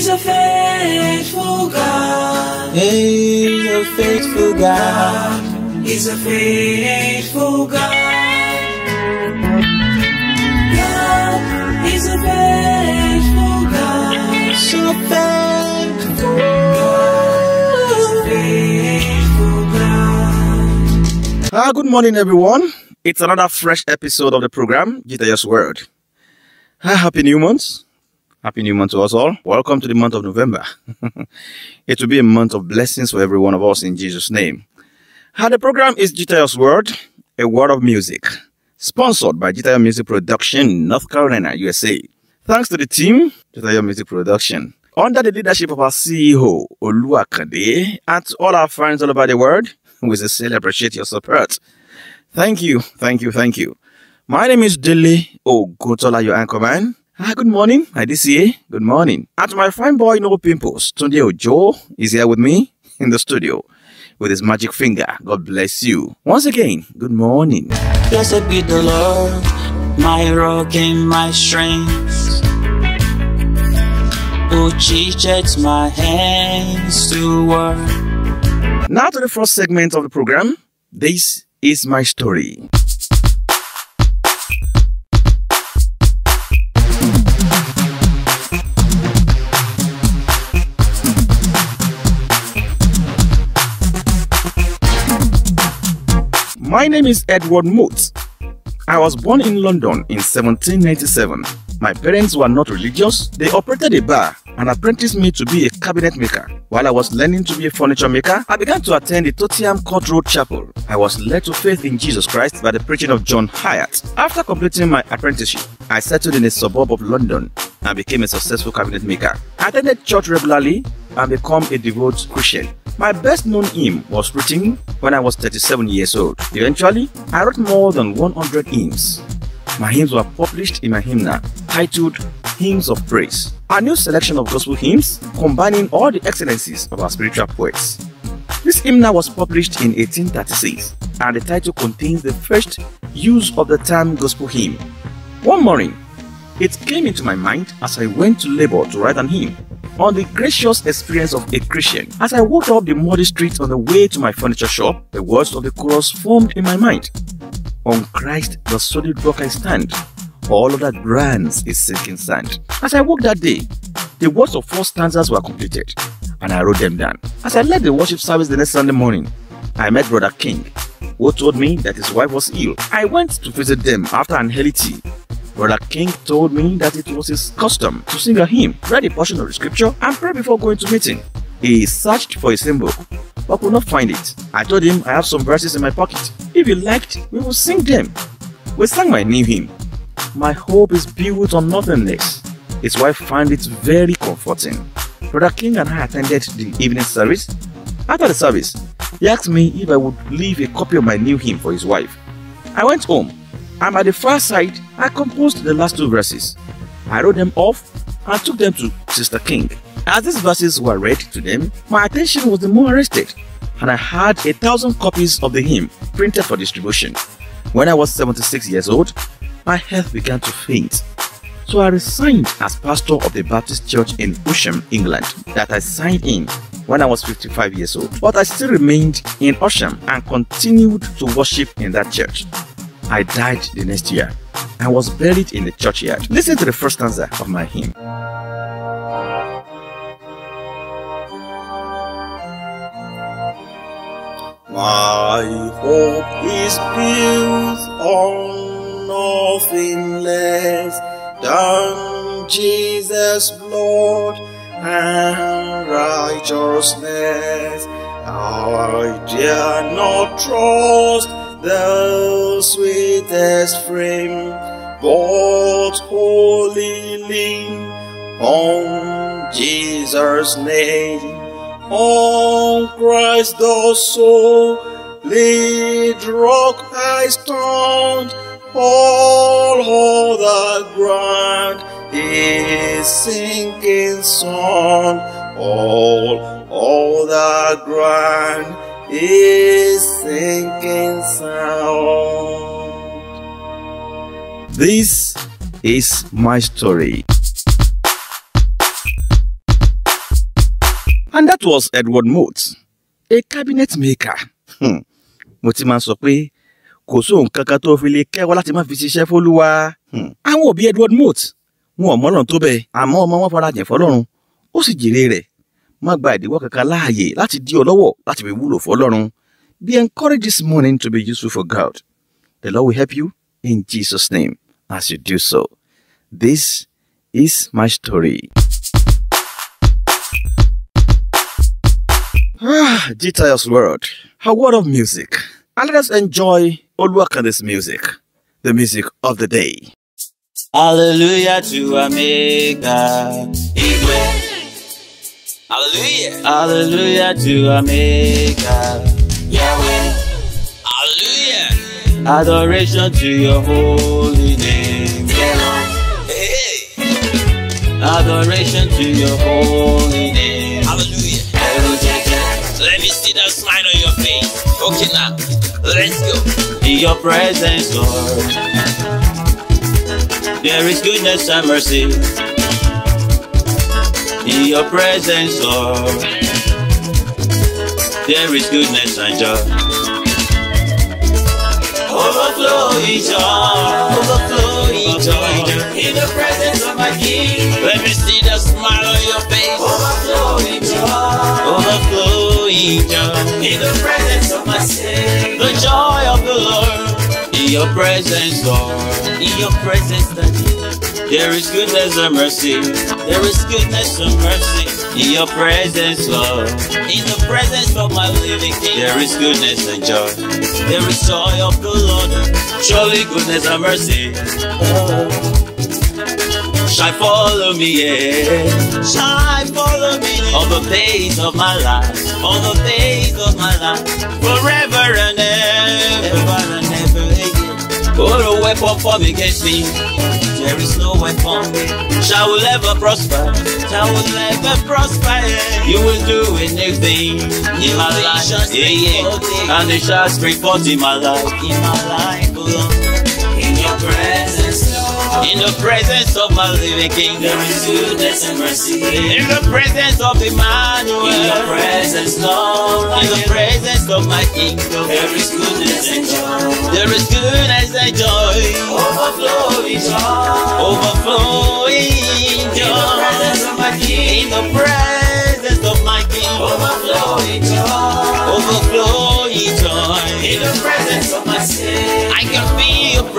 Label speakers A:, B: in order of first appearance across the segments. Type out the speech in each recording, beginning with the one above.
A: He's a faithful God.
B: He's a faithful God.
A: He's a faithful God. God is a faithful God.
B: So faithful.
A: God is a faithful God.
C: Ah, good morning, everyone. It's another fresh episode of the program, Jitayo's Word. Ah, happy new month. Happy new month to us all. Welcome to the month of November. it will be a month of blessings for every one of us in Jesus' name. Ah, the program is Jitayo's Word, a word of music, sponsored by Gitaya Music Production, North Carolina, USA. Thanks to the team, Gitaya Music Production, under the leadership of our CEO, Olu Akande, and all our friends all over the world, we sincerely appreciate your support. Thank you, thank you, thank you. My name is Dele Oguntola, your anchorman. Ah, good morning, IDCA. Good morning. And my fine boy, No Pimples, Tunde Ojo, is here with me in the studio with his magic finger. God bless you. Once again, good morning.
B: Blessed be the Lord, my rock and my strength. Who teaches my hands to work.
C: Now to the first segment of the program. This is my story. My name is Edward Mote. I was born in London in 1797. My parents were not religious. They operated a bar and apprenticed me to be a cabinet maker. While I was learning to be a furniture maker, I began to attend the Tottenham Court Road Chapel. I was led to faith in Jesus Christ by the preaching of John Hyatt. After completing my apprenticeship, I settled in a suburb of London and became a successful cabinet maker. I attended church regularly and became a devout Christian. My best known hymn was written when I was 37 years old. Eventually, I wrote more than 100 hymns. My hymns were published in my hymnal titled Hymns of Praise, a new selection of gospel hymns combining all the excellencies of our spiritual poets. This hymnal was published in 1836 and the title contains the first use of the term gospel hymn. One morning, it came into my mind as I went to labor to write an hymn on the gracious experience of a Christian. As I walked up the muddy street on the way to my furniture shop, the words of the chorus formed in my mind. On Christ the solid rock I stand, all other brands is sinking sand. As I walked that day, the words of four stanzas were completed, and I wrote them down. As I led the worship service the next Sunday morning, I met Brother King, who told me that his wife was ill. I went to visit them after an early tea. Brother King told me that it was his custom to sing a hymn, read a portion of the scripture, and pray before going to meeting. He searched for a hymn book, but could not find it. I told him I have some verses in my pocket. If he liked, we will sing them. We sang my new hymn. My hope is built on nothing less. His wife found it very comforting. Brother King and I attended the evening service. After the service, he asked me if I would leave a copy of my new hymn for his wife. I went home and at the far side, I composed the last two verses. I wrote them off and took them to Sister King. As these verses were read to them, my attention was the more arrested, and I had a thousand copies of the hymn printed for distribution. When I was 76 years old, my health began to faint. So I resigned as pastor of the Baptist Church in Horsham, England, that I signed in when I was 55 years old. But I still remained in Horsham and continued to worship in that church. I died the next year and was buried in the churchyard. Listen to the first stanza of my hymn. My hope is built on nothing less than Jesus' blood and righteousness. I dare not trust the sweetest frame, but holy lean on Jesus' name, on Christ the solid rock I stand, all other ground is sinking sun, all other ground is sinking sound. This is my story. And that was Edward Mote, a cabinet maker. Hmm. Mo ti máa sọ pé kò sóhun kankan tó fi lè kẹ́wọ́ láti má fi ṣiṣẹ́ fólúwa. Hmm. Àwọn òbí Edward Mote wọn ò mọ́ràn tó bẹ́ẹ̀ àmọ́ ọmọ wọn fara jìn fọlọ́run ó sì jèrè rẹ̀ má gba ìdíwọ́ kankan láàyè láti dí ọ lọ́wọ́ láti fi wúlò fọlọ́run. Be encouraged this morning to be useful for God. The Lord will help you in Jesus' name as you do so. This is my story. Ah, Jitayo's word, a word of music. And let us enjoy Olu Akande's music, the music of the day.
B: Hallelujah to Omega. Igwe. Hallelujah. Hallelujah to Omega. Yahweh. Hallelujah. Adoration to your holy name. Hey. Adoration to your holy name. Hallelujah. Let me see that smile on your face. Okay now, let's go. In your presence, Lord. There is goodness and mercy in your presence, Lord. There is goodness and joy. Overflowing joy, overflowing joy in the presence of my King. Let me see the smile on your face. Overflowing joy, overflowing joy in the presence of my Savior. The joy of the Lord in your presence, Lord. In your presence, Daddy. There is goodness and mercy. There is goodness and mercy. In your presence, Lord. In the presence of my living King. There is goodness and joy. There is joy of the Lord. Surely goodness and mercy. Shall follow me, yeah. Shall follow me all the days of my life. All the days of my life. Forever and ever. And ever no weapon formed against me. There is no weapon shall will ever prosper. Shall will ever prosper. You will do anything in my life. Yeah, yeah. And it shall spring forth in my life. In my life, oh Lord. In your presence, Lord. In the presence of my living King, there is goodness and mercy. In the presence of Emmanuel, in your presence, Lord. In the presence of my kingdom, there is goodness and joy. There is goodness and joy. Overflowing joy. Overflowing joy. In the presence of my King. In the presence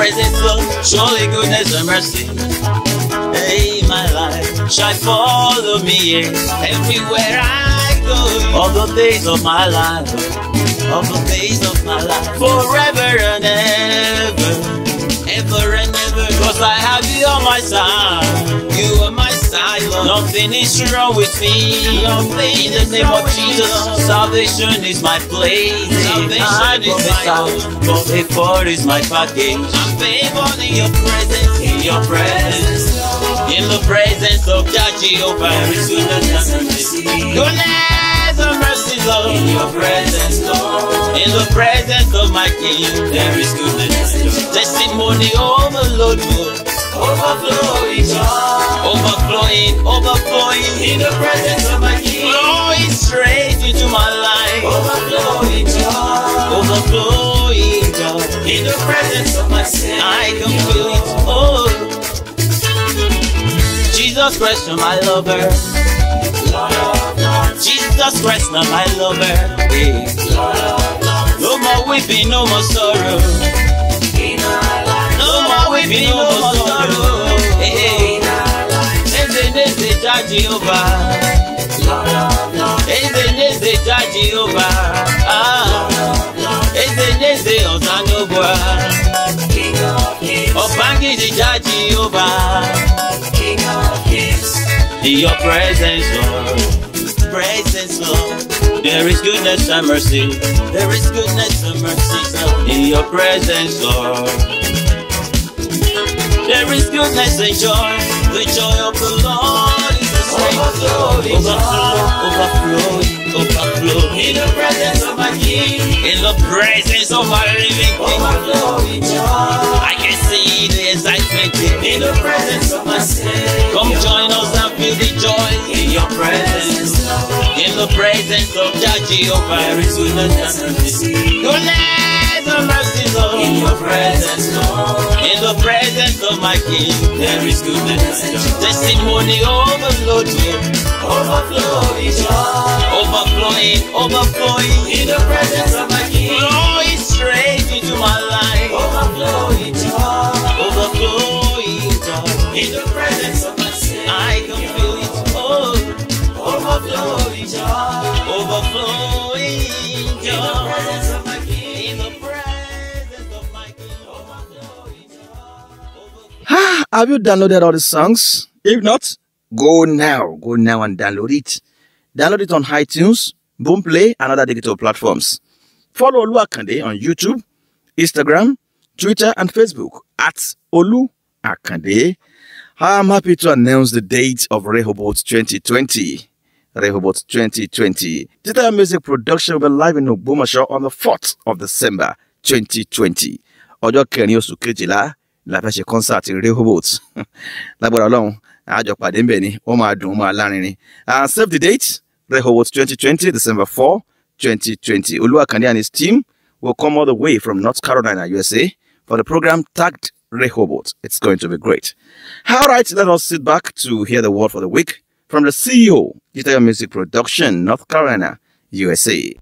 B: your presence, Lord. Surely goodness and mercy. Hey, my life shall follow me everywhere I go. All the days of my life, all the days of my life, forever and ever, ever and ever. Cause I have you on my side, Nothing is wrong with me. Nothing in the name of Jesus. Salvation is my place. Salvation is my hope. But before is my package. I'm favored in your presence. In your presence. In the presence of Jah Jehovah, there is goodness and mercy. Goodness and mercy, Lord. In your presence, Lord. In the presence of my King, there is goodness and joy. Testimony overload, Lord. Overflowing joy. Overflowing, overflowing. In the presence of my King. Flowing straight into my life. Overflowing joy. Overflowing joy. In the presence of my Savior. I can feel it. Oh. Jesus Christ, you're my lover. Jesus Christ, now my lover. Hey. No more weeping, no more sorrow. No more weeping, no Jehovah. Eze neze ja Jehovah. Ah. Eze neze ọ̀sánúbọ̀. Ọ̀pángìdì ja Jehovah. In your presence, Lord. Presence, Lord. There is goodness and mercy. There is goodness and mercy, Lord. In your presence, Lord. There is goodness and joy. The joy of the Overflowing, overflowing, overflowing. In the presence of my King. In the presence of my living King. Overflowing joy. I can see the excitement in the presence of my Savior. Come join us and feel the joy in your presence. In the presence of Jah Jehovah.
A: There is goodness and mercy.
B: Goodness and mercy,
A: In your presence, Lord.
B: In the presence of my King.
A: There is goodness and joy.
B: Testimony overflow to you.
A: Overflowing joy.
B: Overflowing, overflowing.
A: In the presence of my King.
B: Flowing straight into my life.
A: Overflowing joy.
B: Overflowing joy.
A: In the presence
C: have you downloaded all the songs? If not, go now. Go now and download it. Download it on iTunes, Boomplay, and other digital platforms. Follow Olu Akande on YouTube, Instagram, Twitter, and Facebook at Olu Akande. I'm happy to announce the date of Rehoboth 2020. Rehoboth 2020. Jitayo music production will be live in Ogbomoso on the 4th of December 2020. Ọjọ́ kẹrin kejìlá la ṣe concert Rehoboth. Lágbára Ọlọ́run, àjọ pàdé ń bẹ̀ ni, ó máa dùn, ó máa lárinrin. Save the date, Rehoboth 2020, December 4, 2020. Olu Akande and his team will come all the way from North Carolina, USA for the program tagged Rehoboth. It's going to be great. All right, let us sit back to hear the word for the week from the CEO, Jitayo Music Production, North Carolina, USA.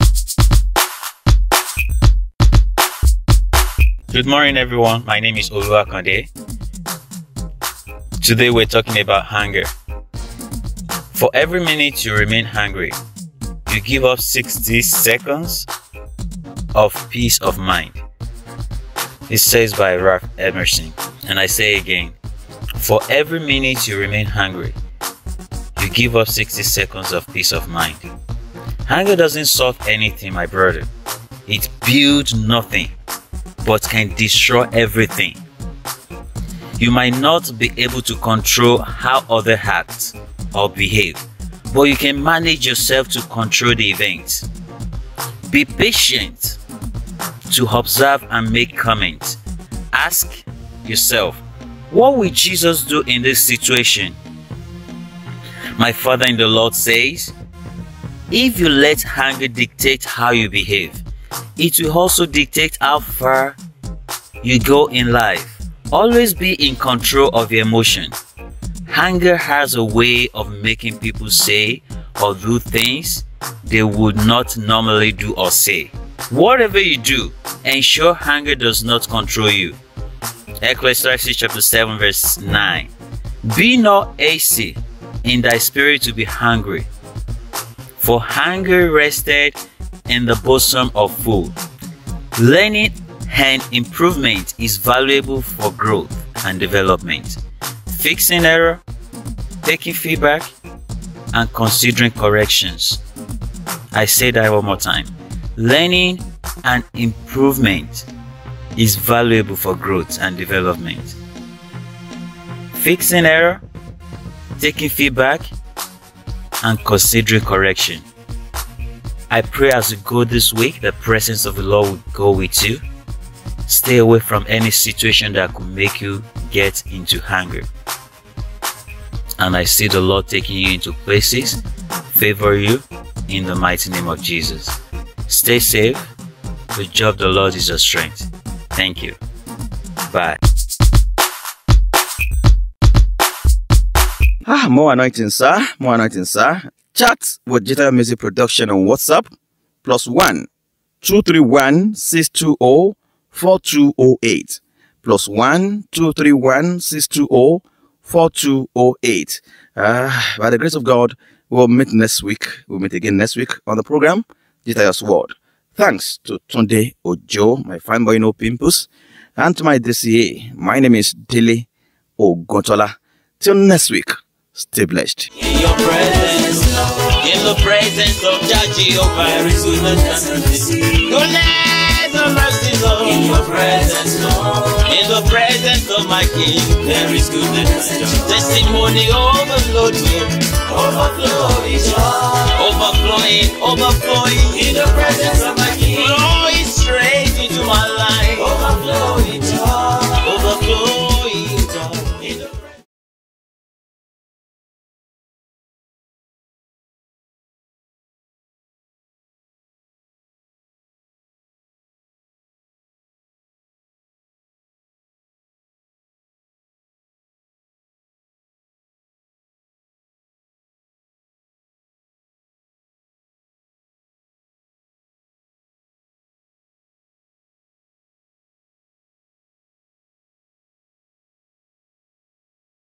B: Good morning, everyone. My name is Olu Akande. Today we're talking about hunger. For every minute you remain hungry, you give up 60 seconds of peace of mind. It says by Ralph Emerson. And I say again, for every minute you remain hungry, you give up 60 seconds of peace of mind. Hunger doesn't solve anything, my brother. It builds nothing but can destroy everything. You might not be able to control how others act or behave, but you can manage yourself to control the event. Be patient to observe and make comments. Ask yourself, what will Jesus do in this situation? My Father in the Lord says, if you let hunger dictate how you behave, it will also dictate how far you go in life. Always be in control of your emotion. Hunger has a way of making people say or do things they would not normally do or say. Whatever you do, ensure hunger does not control you. Ecclesiastes chapter 7 verse 9. Be not hasty in thy spirit to be hungry, for hunger rested in the bosom of food. Learning and improvement is valuable for growth and development. Fixing error, taking feedback, and considering corrections. I say that one more time. Learning and improvement is valuable for growth and development. Fixing error, taking feedback, and considering correction. I pray as you go this week, the presence of the Lord will go with you. Stay away from any situation that could make you get into hunger. And I see the Lord taking you into places, favor you in the mighty name of Jesus. Stay safe. The job the Lord is your strength. Thank you. Bye.
C: Ah, more anointing, sir. More anointing, sir. Chat with Jitayo Music Production on WhatsApp plus one two three one six two zero four two zero eight plus one two three one six two zero four two zero eight. Ah, by the grace of God, we'll meet next week. We'll meet again next week on the program Jitayo's Word. Thanks to Tunde Ojo, my fine boy no pimples, and to my DCA. My name is Dele Oguntola. Till next week, stay blessed.
B: In your presence, in the presence of Jah Jehovah,
A: There is goodness and mercy.
B: goodness and mercy,
A: In your presence, Lord.
B: In the presence of my King,
A: There is goodness and joy.
B: testimony overflow to you.
A: Overflowing joy.
B: overflowing, overflowing,
A: In the presence of my King.
B: flowing straight into my life.
A: Overflowing